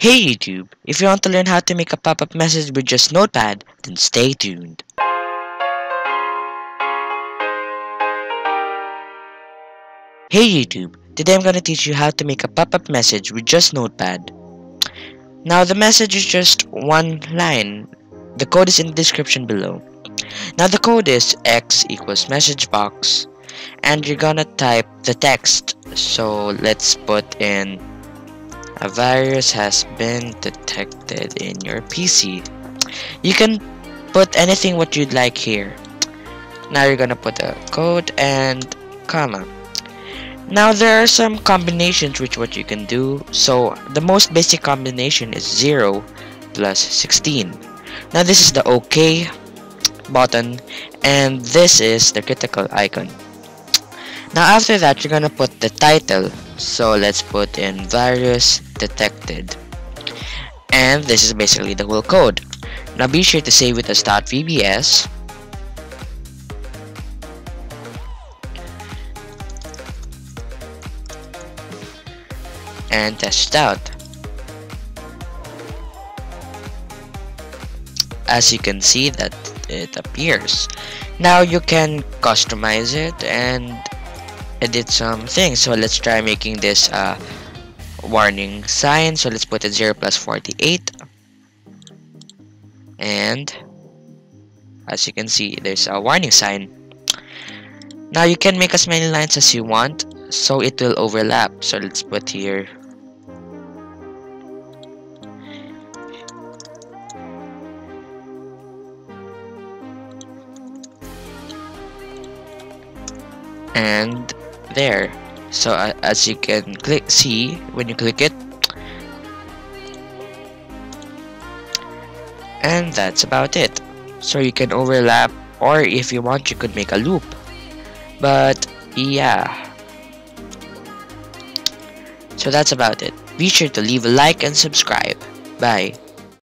Hey YouTube, if you want to learn how to make a pop-up message with just Notepad, then stay tuned. Hey YouTube, today I'm gonna teach you how to make a pop-up message with just Notepad. Now the message is just one line. The code is in the description below. Now the code is x equals message box and you're gonna type the text. So let's put in a virus has been detected in your PC. You can put anything what you'd like here. Now you're gonna put a code and comma. Now there are some combinations which what you can do. So the most basic combination is 0 plus 16. Now this is the OK button and this is the critical icon. Now after that you're gonna put the title. So let's put in virus detected. And this is basically the whole code. Now be sure to save it as start .vbs and test it out. As you can see that it appears. Now you can customize it and edit some things. So let's try making this uh, warning sign. So let's put it 0 plus 48. And as you can see, there's a warning sign. Now you can make as many lines as you want so it will overlap. So let's put here and there. So uh, as you can click see when you click it. And that's about it. So you can overlap or if you want you could make a loop. But yeah. So that's about it. Be sure to leave a like and subscribe. Bye